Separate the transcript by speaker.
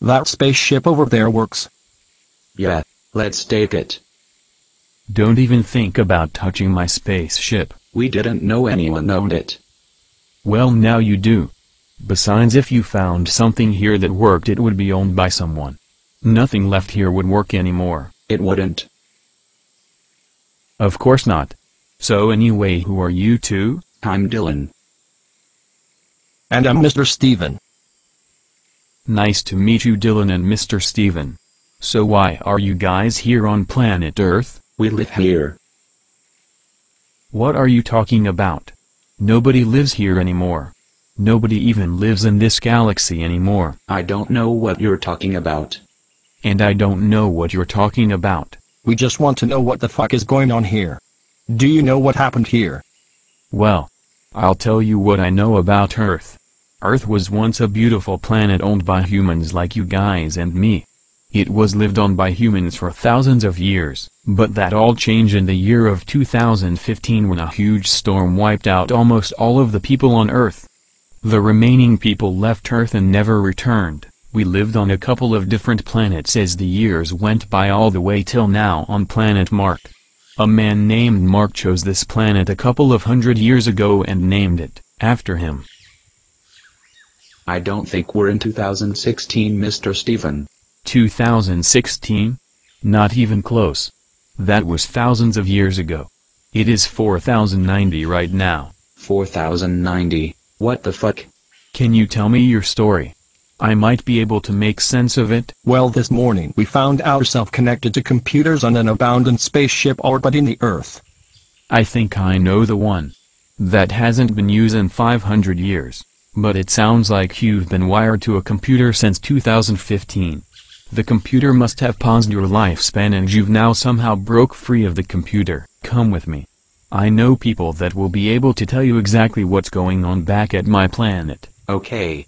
Speaker 1: That spaceship over there works.
Speaker 2: Yeah, let's take it.
Speaker 3: Don't even think about touching my spaceship.
Speaker 2: We didn't know anyone owned it.
Speaker 3: Well now you do. Besides if you found something here that worked it would be owned by someone. Nothing left here would work anymore.
Speaker 2: It wouldn't.
Speaker 3: Of course not. So anyway who are you two?
Speaker 2: I'm Dylan.
Speaker 1: And I'm Mr. Steven.
Speaker 3: Nice to meet you Dylan and Mr. Steven. So why are you guys here on planet Earth?
Speaker 2: We live here.
Speaker 3: What are you talking about? Nobody lives here anymore. Nobody even lives in this galaxy anymore.
Speaker 2: I don't know what you're talking about.
Speaker 3: And I don't know what you're talking about.
Speaker 1: We just want to know what the fuck is going on here. Do you know what happened here?
Speaker 3: Well, I'll tell you what I know about Earth. Earth was once a beautiful planet owned by humans like you guys and me. It was lived on by humans for thousands of years, but that all changed in the year of 2015 when a huge storm wiped out almost all of the people on Earth. The remaining people left Earth and never returned. We lived on a couple of different planets as the years went by all the way till now on planet Mark. A man named Mark chose this planet a couple of hundred years ago and named it, after him.
Speaker 2: I don't think we're in 2016 Mr. Stephen.
Speaker 3: 2016? Not even close. That was thousands of years ago. It is 4090 right now.
Speaker 2: 4090. What the fuck?
Speaker 3: Can you tell me your story? I might be able to make sense of it.
Speaker 1: Well this morning we found ourselves connected to computers on an abandoned spaceship orbiting the Earth.
Speaker 3: I think I know the one. That hasn't been used in 500 years. But it sounds like you've been wired to a computer since 2015. The computer must have paused your lifespan and you've now somehow broke free of the computer. Come with me. I know people that will be able to tell you exactly what's going on back at my planet.
Speaker 2: Okay,